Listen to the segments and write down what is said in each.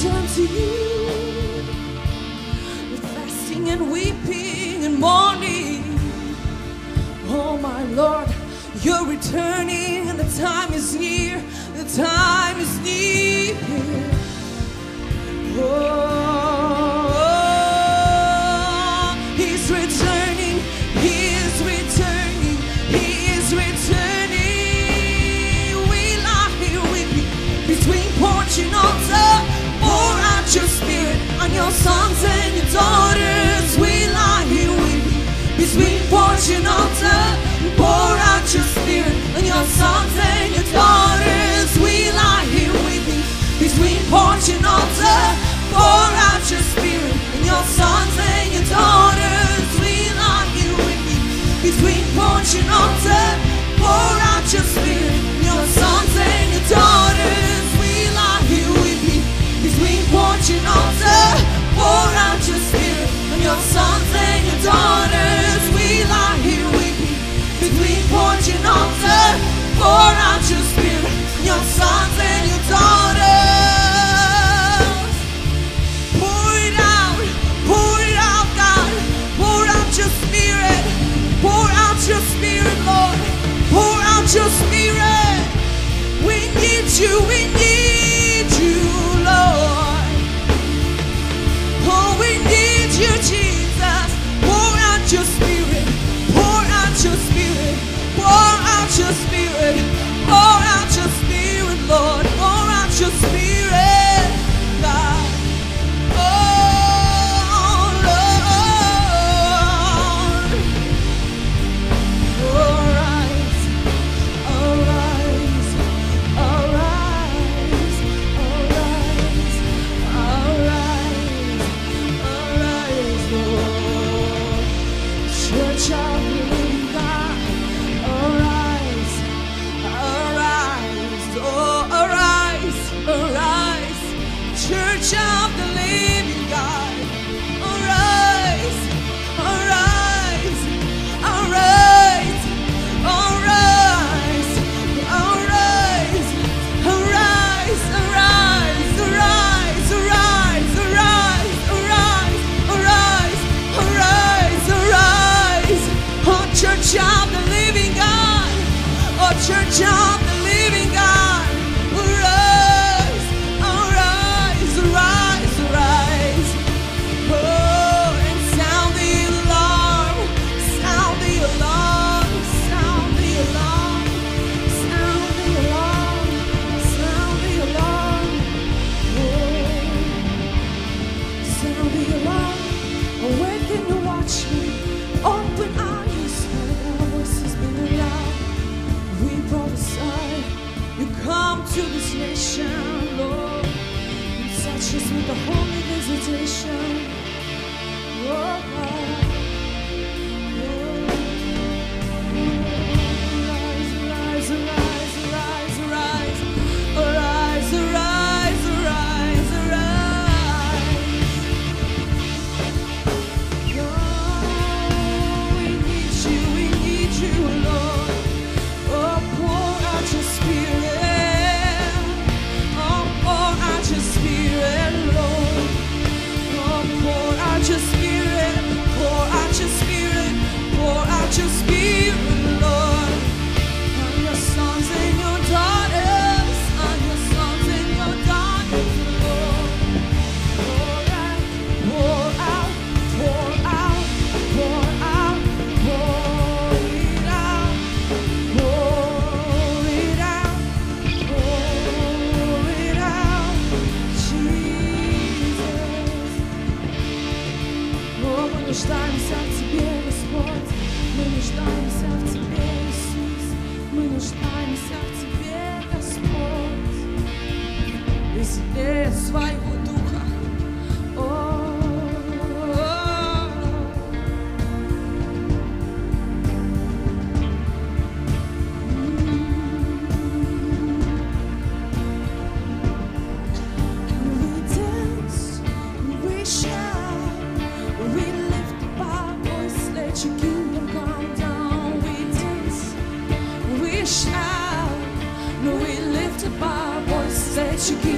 turn to you with fasting and weeping and mourning. Oh, my Lord, you're returning, and the time is near. The time is near. Oh. sons and your daughters will lie here with you between porch uh, and altar. Pour out your spirit and your sons and your daughters will lie here with you between porch uh, and altar. Pour out your spirit and your sons and church I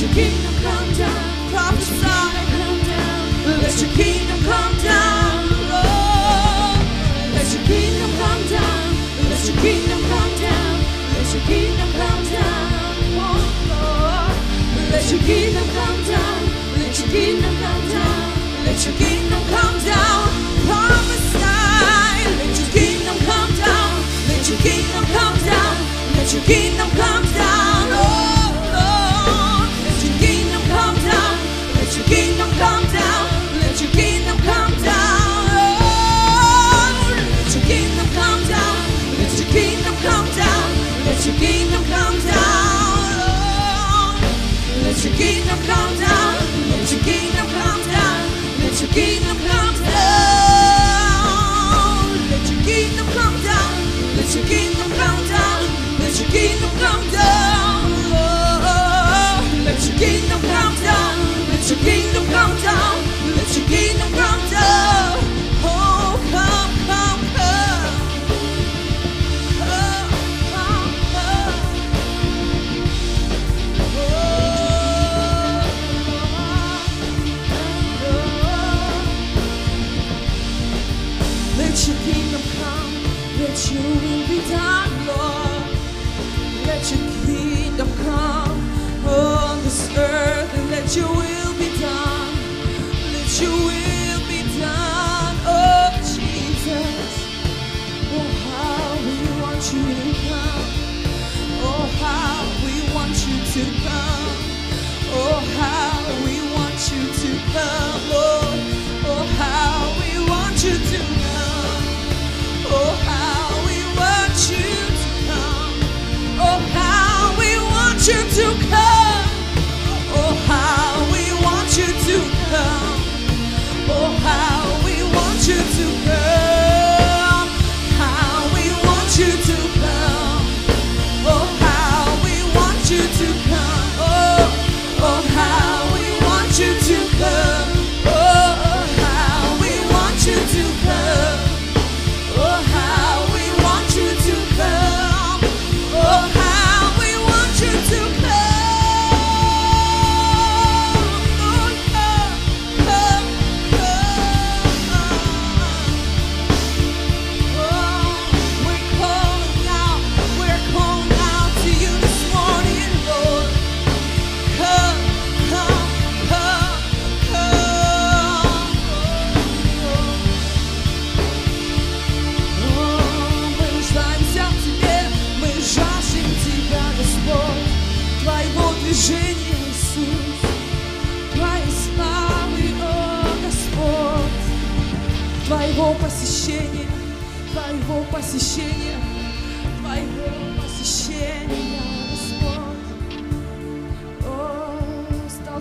Let your kingdom come down. Let your kingdom come down. Let your kingdom come down. Let your kingdom come down. Let your kingdom come down. Let your kingdom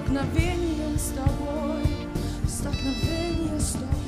столкновение с тобой, столкновение с тобой.